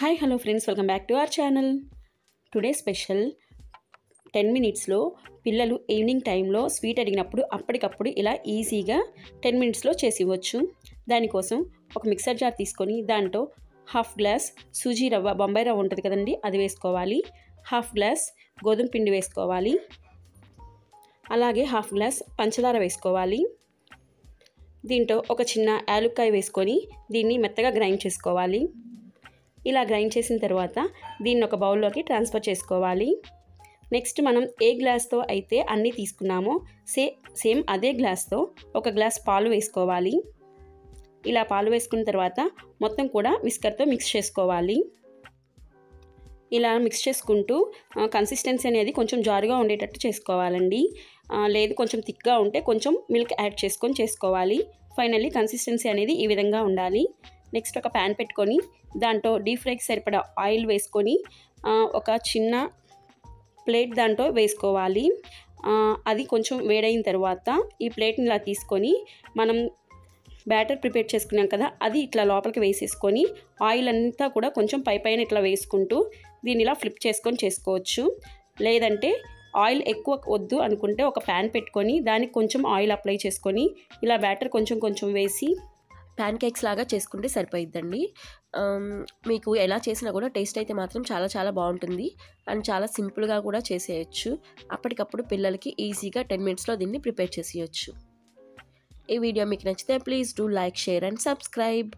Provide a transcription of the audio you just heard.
Hi hello friends welcome back to our channel today special ten మినిట్స్లో పిల్లలు evening టైంలో sweet అడిగినప్పుడు అప్పటికప్పుడు ఇలా ఈజీగా టెన్ మినిట్స్లో చేసి ఇవ్వచ్చు. దానికోసం ఒక మిక్సర్ జార్ తీసుకొని దాంట్లో హాఫ్ గ్లాస్ సూజీ రవ్వ బొంబాయి రవ్వ ఉంటుంది కదండి అది వేసుకోవాలి. హాఫ్ గ్లాస్ గోధుమ పిండి వేసుకోవాలి. అలాగే హాఫ్ గ్లాస్ పంచదార వేసుకోవాలి. దీంట్లో ఒక చిన్న యాలుక్కాయ వేసుకొని దీన్ని మెత్తగా గ్రైండ్ చేసుకోవాలి. ఇలా గ్రైండ్ చేసిన తర్వాత దీన్ని ఒక బౌల్లోకి ట్రాన్స్ఫర్ చేసుకోవాలి. నెక్స్ట్ మనం ఏ గ్లాస్తో అయితే అన్నీ తీసుకున్నామో సే సేమ్ అదే గ్లాస్తో ఒక గ్లాస్ పాలు వేసుకోవాలి. ఇలా పాలు వేసుకున్న తర్వాత మొత్తం కూడా విస్కర్తో మిక్స్ చేసుకోవాలి. ఇలా మిక్స్ చేసుకుంటూ కన్సిస్టెన్సీ అనేది కొంచెం జారుగా ఉండేటట్టు చేసుకోవాలండి. లేదు కొంచెం థిక్గా ఉంటే కొంచెం మిల్క్ యాడ్ చేసుకొని చేసుకోవాలి. ఫైనల్లీ కన్సిస్టెన్సీ అనేది ఈ విధంగా ఉండాలి. నెక్స్ట్ ఒక ప్యాన్ పెట్టుకొని దాంట్లో డీప్ ఫ్రైకి సరిపడా ఆయిల్ వేసుకొని ఒక చిన్న ప్లేట్ దాంట్లో వేసుకోవాలి. అది కొంచెం వేడైన తర్వాత ఈ ప్లేట్ని ఇలా తీసుకొని మనం బ్యాటర్ ప్రిపేర్ చేసుకున్నాం కదా అది ఇట్లా లోపలికి వేసేసుకొని ఆయిల్ అంతా కూడా కొంచెం పై పైన ఇట్లా వేసుకుంటూ దీన్ని ఇలా ఫ్లిప్ చేసుకొని చేసుకోవచ్చు. లేదంటే ఆయిల్ ఎక్కువ వద్దు అనుకుంటే ఒక ప్యాన్ పెట్టుకొని దానికి కొంచెం ఆయిల్ అప్లై చేసుకొని ఇలా బ్యాటర్ కొంచెం కొంచెం వేసి ప్యాన్ కేక్స్ లాగా చేసుకుంటే సరిపోయిద్దండి. మీకు ఎలా చేసినా కూడా టేస్ట్ అయితే మాత్రం చాలా చాలా బాగుంటుంది. అండ్ చాలా సింపుల్గా కూడా చేసేయచ్చు. అప్పటికప్పుడు పిల్లలకి ఈజీగా టెన్ మినిట్స్లో దీన్ని ప్రిపేర్ చేసేయచ్చు. ఈ వీడియో మీకు నచ్చితే please do like share and subscribe.